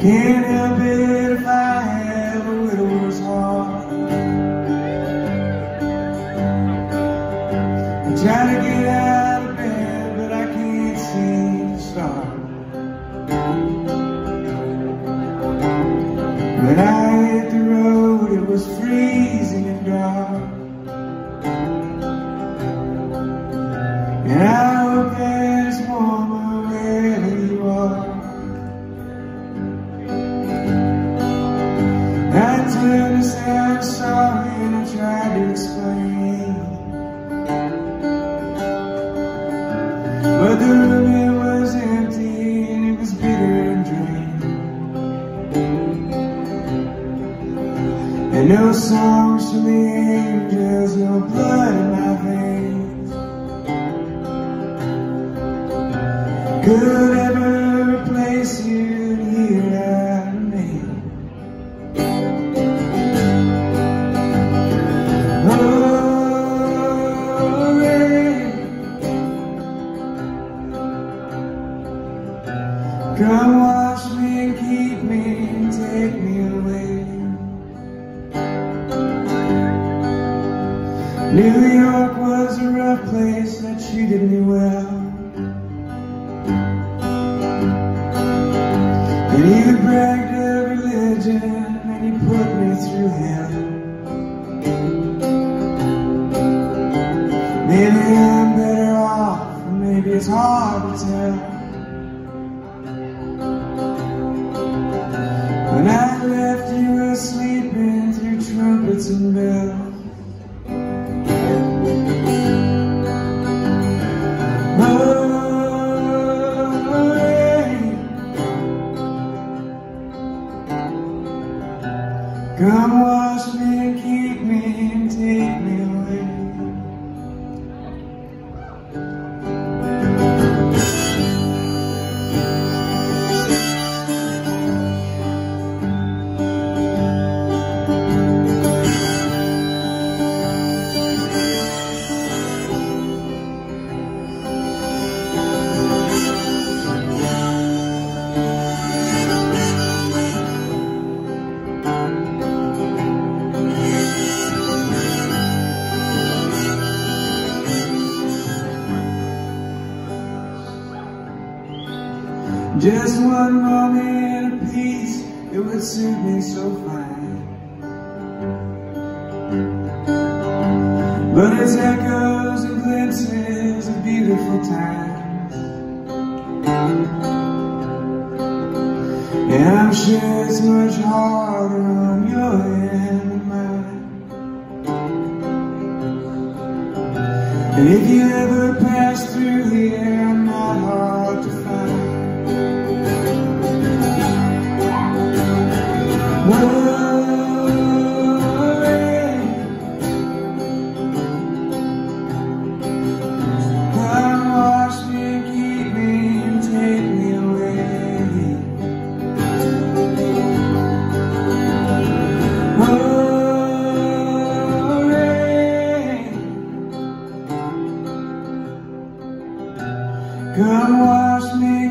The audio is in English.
can't help it if I have a widower's heart. I try to get no songs from the angels, no blood in my veins. Could ever replace you here at me. Oh, rain Come wash me and keep me take me New York was a rough place that treated me well. And you bragged of religion and you put me through hell. Maybe I'm better off, or maybe it's hard to tell. Come wash me and keep me Just one moment of peace, it would suit me so fine. But it's echoes and glimpses of beautiful times. And I'm sure it's much harder on your end than mine. And if you ever Come wash me